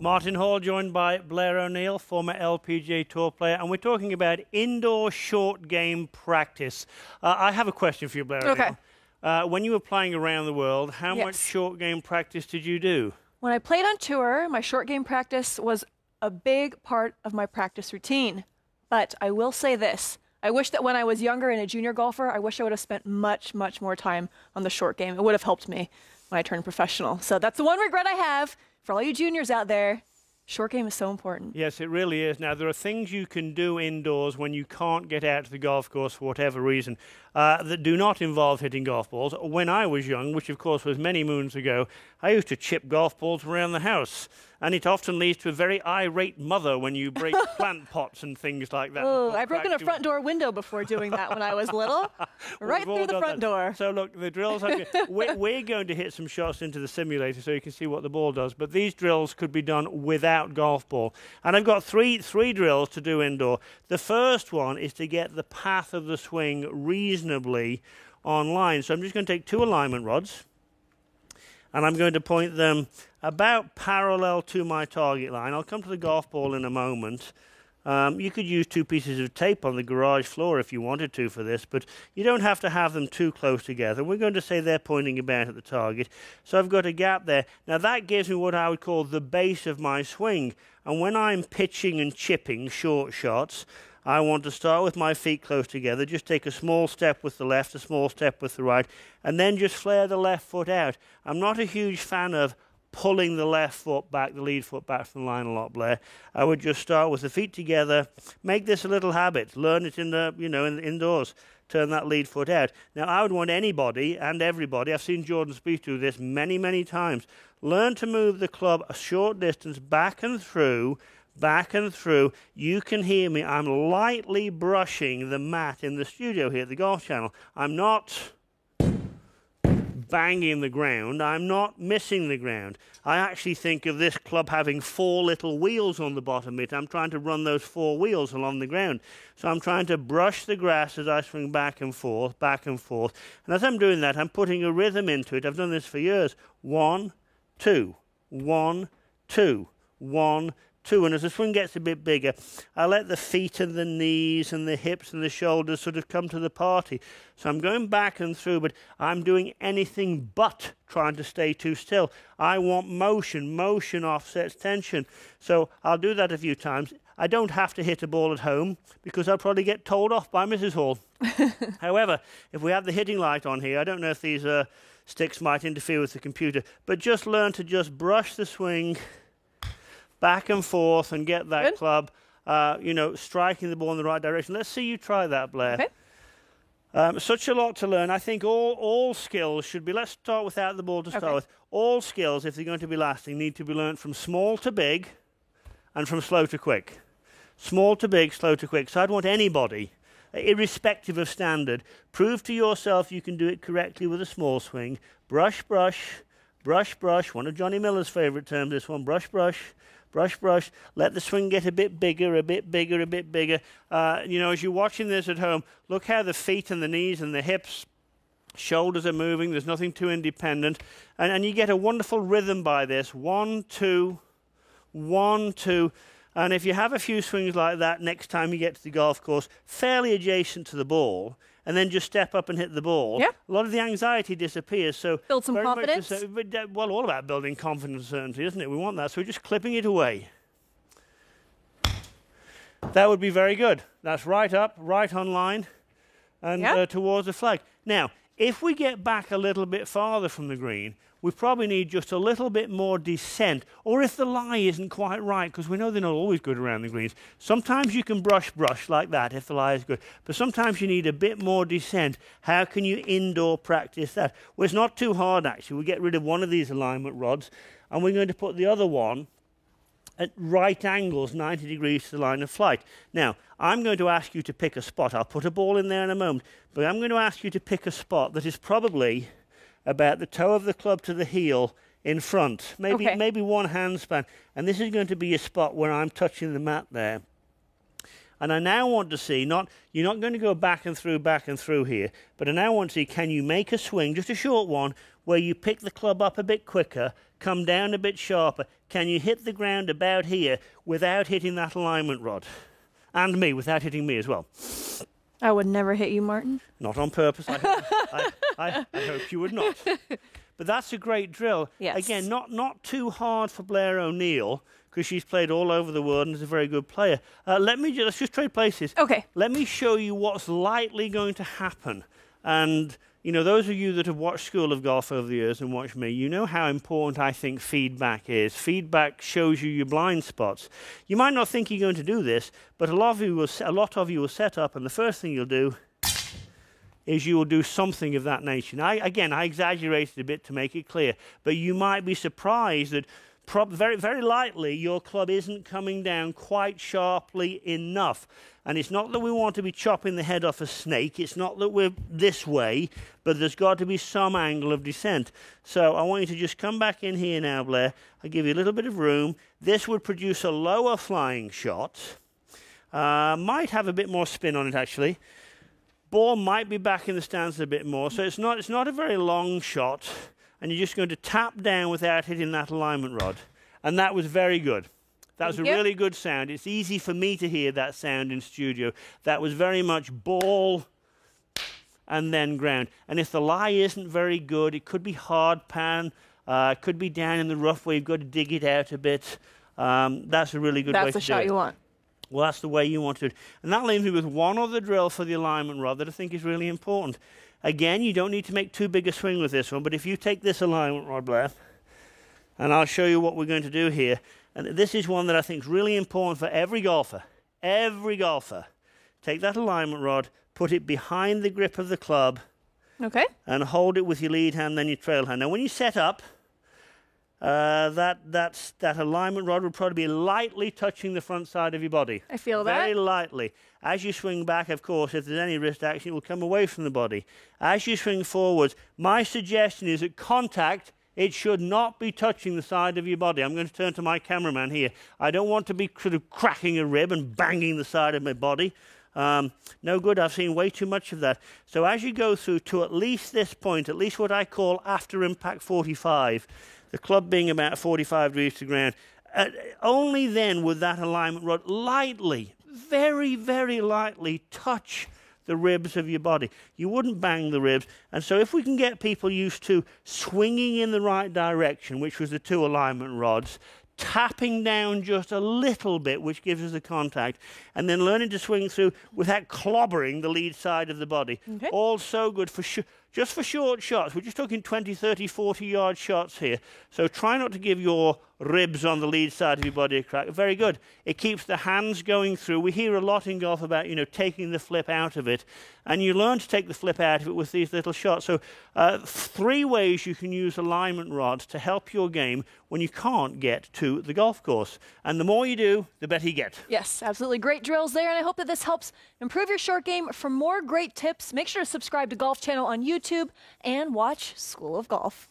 Martin Hall, joined by Blair O'Neal, former LPGA Tour player, and we're talking about indoor short game practice. Uh, I have a question for you, Blair Okay. O'Neal. Uh, when you were playing around the world, how much short game practice did you do? When I played on tour, my short game practice was a big part of my practice routine. But I will say this I wish that when I was younger and a junior golfer, I wish I would have spent much, much more time on the short game. It would have helped me when I turned professional. So that's the one regret I have for all you juniors out there. Short game is so important. Yes, it really is. Now, there are things you can do indoors when you can't get out to the golf course for whatever reason uh, that do not involve hitting golf balls. When I was young, which of course was many moons ago, I used to chip golf balls around the house. And it often leads to a very irate mother when you break plant pots and things like that. Oh, I've broken a front door window before doing that when I was little. right through the front that. door. So look, the drills. We're, we're going to hit some shots into the simulator so you can see what the ball does. But these drills could be done without golf ball. And I've got three three drills to do indoor. The first one is to get the path of the swing reasonably online. So I'm just going to take two alignment rods and I'm going to point them about parallel to my target line. I'll come to the golf ball in a moment. Um, you could use two pieces of tape on the garage floor if you wanted to for this, but you don't have to have them too close together. We're going to say they're pointing about at the target. So I've got a gap there. Now that gives me what I would call the base of my swing. And when I'm pitching and chipping short shots, I want to start with my feet close together, just take a small step with the left, a small step with the right, and then just flare the left foot out. I'm not a huge fan of pulling the left foot back, the lead foot back from the line a lot, Blair. I would just start with the feet together, make this a little habit, learn it in the, you know, in, indoors. Turn that lead foot out. Now, I would want anybody and everybody, I've seen Jordan Spieth do this many, many times, learn to move the club a short distance back and through, back and through. You can hear me. I'm lightly brushing the mat in the studio here at the Golf Channel. I'm not banging the ground. I'm not missing the ground. I actually think of this club having four little wheels on the bottom of it. I'm trying to run those four wheels along the ground. So I'm trying to brush the grass as I swing back and forth, back and forth. And as I'm doing that, I'm putting a rhythm into it. I've done this for years. One, two, one, two, one, two. And as the swing gets a bit bigger, I let the feet and the knees and the hips and the shoulders sort of come to the party. So I'm going back and through, but I'm doing anything but trying to stay too still. I want motion. Motion offsets tension. So I'll do that a few times. I don't have to hit a ball at home because I'll probably get told off by Mrs. Hall. However, if we have the hitting light on here, I don't know if these uh, sticks might interfere with the computer, but just learn to just brush the swing back and forth and get that Good. club, uh, you know, striking the ball in the right direction. Let's see you try that, Blair. Okay. Um, such a lot to learn. I think all, all skills should be, let's start without the ball to start Okay. with. All skills, if they're going to be lasting, need to be learned from small to big and from slow to quick. Small to big, slow to quick. So I'd want anybody, irrespective of standard, prove to yourself you can do it correctly with a small swing. Brush, brush, brush, brush. One of Johnny Miller's favorite terms, this one. Brush, brush, brush, brush. Let the swing get a bit bigger, a bit bigger, a bit bigger. Uh, you know, as you're watching this at home, look how the feet and the knees and the hips shoulders are moving, there's nothing too independent, and, and you get a wonderful rhythm by this. One, two, one, two. And if you have a few swings like that next time you get to the golf course, fairly adjacent to the ball, and then just step up and hit the ball, Yeah. a lot of the anxiety disappears. So Build some much confidence. uh, well, all about building confidence and certainty, isn't it? We want that. So we're just clipping it away. That would be very good. That's right up, right on line, and uh, towards the flag. Now, if we get back a little bit farther from the green, we probably need just a little bit more descent, or if the lie isn't quite right, because we know they're not always good around the greens. Sometimes you can brush, brush like that if the lie is good, but sometimes you need a bit more descent. How can you indoor practice that? Well, it's not too hard actually. We get rid of one of these alignment rods, and we're going to put the other one at right angles, 90 degrees to the line of flight. Now, I'm going to ask you to pick a spot. I'll put a ball in there in a moment, but I'm going to ask you to pick a spot that is probably about the toe of the club to the heel in front, maybe Okay. maybe one hand span. And this is going to be a spot where I'm touching the mat there. And I now want to see, not you're not going to go back and through, back and through here, but I now want to see can you make a swing, just a short one, where you pick the club up a bit quicker, come down a bit sharper. Can you hit the ground about here without hitting that alignment rod? And me, without hitting me as well. I would never hit you, Martin. Not on purpose. I, I, I, I hope you would not. But that's a great drill. Yes. Again, not, not too hard for Blair O'Neal because she's played all over the world and is a very good player. Uh, let me ju- let's just trade places. Okay. Let me show you what's likely going to happen. And you know, those of you that have watched School of Golf over the years and watched me, you know how important I think feedback is. Feedback shows you your blind spots. You might not think you're going to do this, but a lot of you will, a lot of you will set up, and the first thing you'll do is you will do something of that nature. Now, I, again, I exaggerated a bit to make it clear, but you might be surprised that very, very lightly your club isn't coming down quite sharply enough. And it's not that we want to be chopping the head off a snake, it's not that we're this way, but there's got to be some angle of descent. So I want you to just come back in here now, Blair. I'll give you a little bit of room. This would produce a lower flying shot. Uh, might have a bit more spin on it, actually ball might be back in the stands a bit more. So it's not, it's not a very long shot, and you're just going to tap down without hitting that alignment rod. And that was very good. That was a you. really good sound. It's easy for me to hear that sound in studio. That was very much ball and then ground. And if the lie isn't very good, it could be hard pan, uh, it could be down in the rough where you've got to dig it out a bit. Um, that's a really good way That's to the do shot it. you want. Well, that's the way you want it. And that leaves me with one other drill for the alignment rod that I think is really important. Again, you don't need to make too big a swing with this one, but if you take this alignment rod, Blair, and I'll show you what we're going to do here. And this is one that I think is really important for every golfer. Every golfer. Take that alignment rod, put it behind the grip of the club, Okay. and hold it with your lead hand, then your trail hand. Now, when you set up, uh, that, that's, that alignment rod will probably be lightly touching the front side of your body. I feel that Very lightly. As you swing back, of course, if there's any wrist action, it will come away from the body. As you swing forwards, my suggestion is that contact, it should not be touching the side of your body. I'm going to turn to my cameraman here. I don't want to be sort of cracking a rib and banging the side of my body. Um, no good. I've seen way too much of that. So as you go through to at least this point, at least what I call after impact 45, the club being about 45 degrees to ground, uh, only then would that alignment rod lightly, very, very lightly touch the ribs of your body. You wouldn't bang the ribs. And so, if we can get people used to swinging in the right direction, which was the two alignment rods, tapping down just a little bit, which gives us the contact, and then learning to swing through without clobbering the lead side of the body. Okay. All so good for sh- just for short shots. We're just talking 20, 30, 40 yard shots here. So try not to give your ribs on the lead side of your body a crack. Very good. It keeps the hands going through. We hear a lot in golf about, you know, taking the flip out of it. And you learn to take the flip out of it with these little shots. So uh, three ways you can use alignment rods to help your game when you can't get to the golf course. And the more you do, the better you get. Yes, absolutely. Great drills there. And I hope that this helps improve your short game. For more great tips, make sure to subscribe to Golf Channel on YouTube and watch School of Golf.